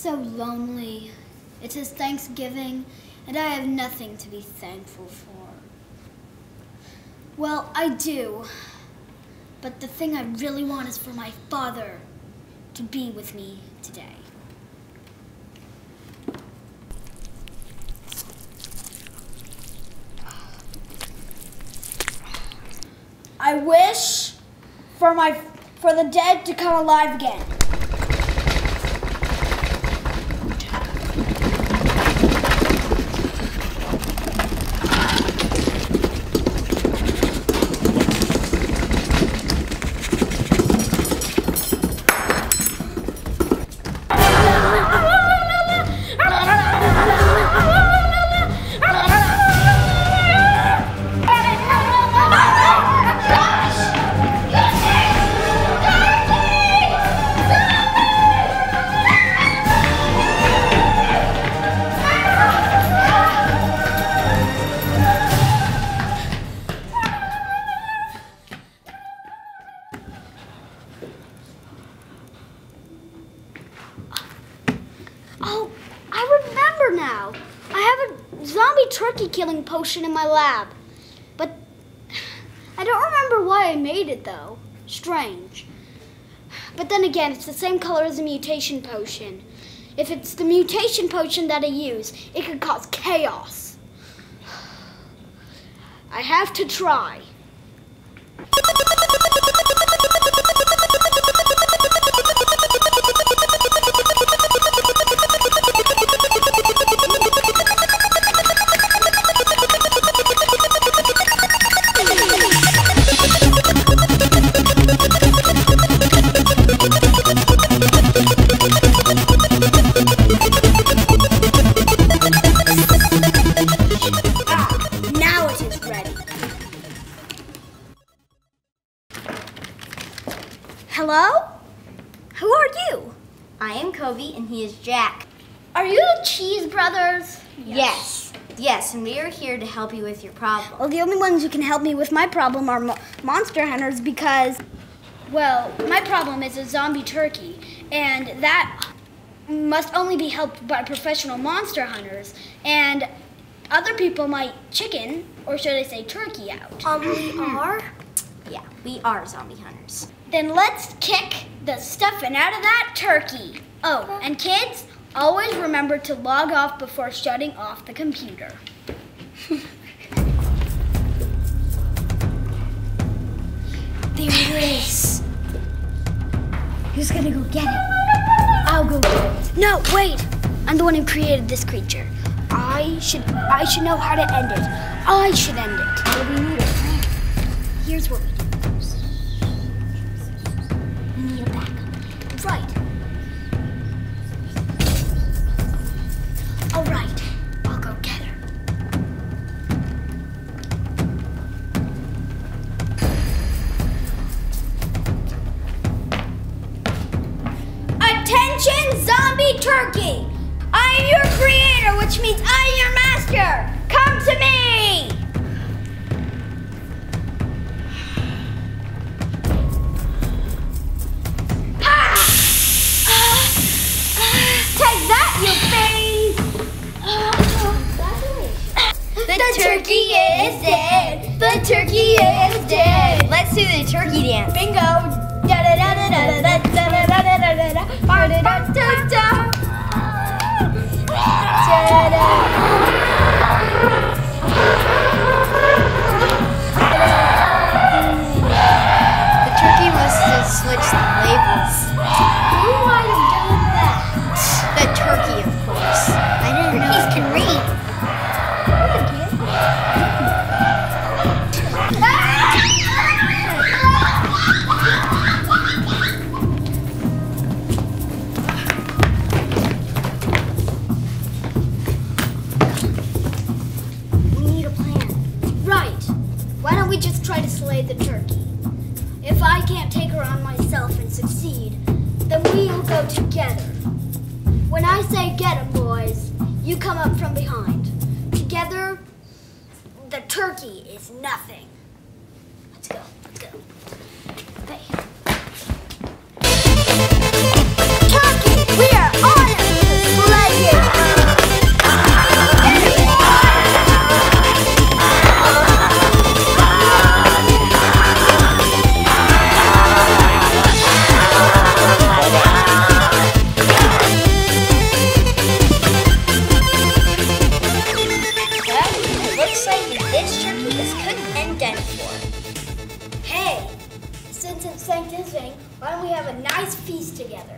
so lonely. It is Thanksgiving, and I have nothing to be thankful for. Well, I do. But the thing I really want is for my father to be with me today. I wish for my for the dead to come alive again. Now. I have a zombie turkey killing potion in my lab. But I don't remember why I made it though. Strange. But then again, it's the same color as the mutation potion. If it's the mutation potion that I use, it could cause chaos. I have to try. Hello? Who are you? I am Kobe and he is Jack. Are you the Cheese Brothers? Yes. Yes, and we are here to help you with your problem. Well, the only ones who can help me with my problem are mo- monster hunters because, well, my problem is a zombie turkey, and that must only be helped by professional monster hunters, and other people might chicken, or should I say turkey out. Um, we are? Yeah, we are zombie hunters. Then let's kick the stuffing out of that turkey. Oh, and kids, always remember to log off before shutting off the computer. there it is. Who's gonna go get it? I'll go get it. No, wait. I'm the one who created this creature. I should I should know how to end it. I should end it. Here's what we do. We need a backup. Right. All right. I'll go get her. Attention, zombie turkey! I am your creator, which means I am your master. Come to me! The, turkey is dead. The turkey is dead. Let's do the turkey dance. Bingo! Da da da da da da da da da da da da da da da da we just try to slay the turkey? If I can't take her on myself and succeed, then we'll go together. When I say get 'em, boys, you come up from behind. Together, the turkey is nothing. Let's go. Let's go. Hey. Why don't we have a nice feast together?